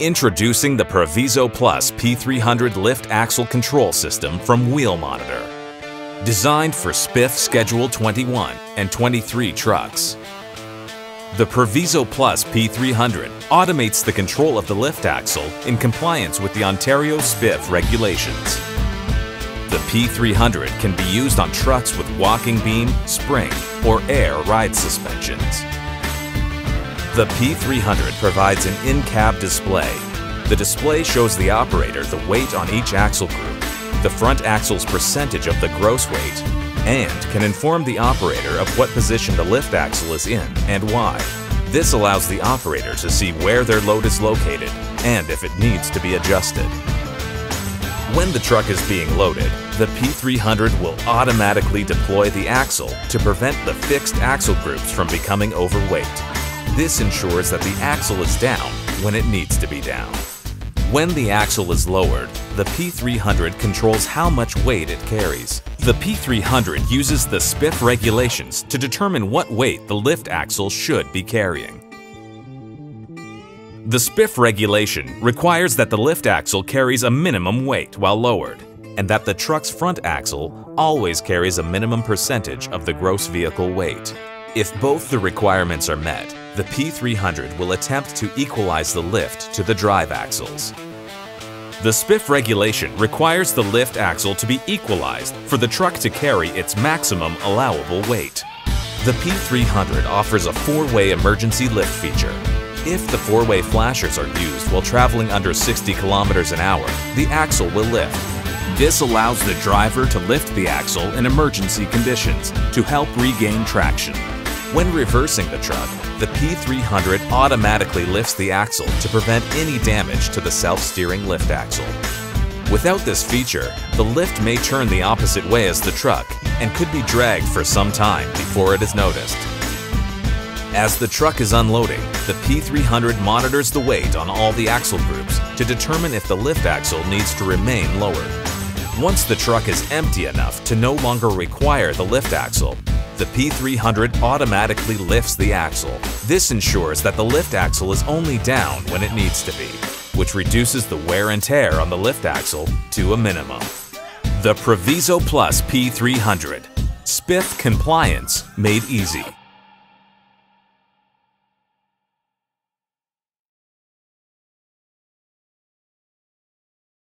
Introducing the Proviso Plus P300 lift axle control system from Wheel Monitor. Designed for SPIF Schedule 21 and 23 trucks. The Proviso Plus P300 automates the control of the lift axle in compliance with the Ontario SPIF regulations. The P300 can be used on trucks with walking beam, spring, or air ride suspensions. The P300 provides an in-cab display. The display shows the operator the weight on each axle group, the front axle's percentage of the gross weight, and can inform the operator of what position the lift axle is in and why. This allows the operator to see where their load is located and if it needs to be adjusted. When the truck is being loaded, the P300 will automatically deploy the axle to prevent the fixed axle groups from becoming overweight. This ensures that the axle is down when it needs to be down. When the axle is lowered, the P300 controls how much weight it carries. The P300 uses the SPIF regulations to determine what weight the lift axle should be carrying. The SPIF regulation requires that the lift axle carries a minimum weight while lowered, and that the truck's front axle always carries a minimum percentage of the gross vehicle weight. If both the requirements are met, the P300 will attempt to equalize the lift to the drive axles. The SPIF regulation requires the lift axle to be equalized for the truck to carry its maximum allowable weight. The P300 offers a four-way emergency lift feature. If the four-way flashers are used while traveling under 60 kilometers an hour, the axle will lift. This allows the driver to lift the axle in emergency conditions to help regain traction. When reversing the truck, the P300 automatically lifts the axle to prevent any damage to the self-steering lift axle. Without this feature, the lift may turn the opposite way as the truck and could be dragged for some time before it is noticed. As the truck is unloading, the P300 monitors the weight on all the axle groups to determine if the lift axle needs to remain lowered. Once the truck is empty enough to no longer require the lift axle, the P300 automatically lifts the axle. This ensures that the lift axle is only down when it needs to be, which reduces the wear and tear on the lift axle to a minimum. The Proviso Plus P300. SPIF compliance made easy.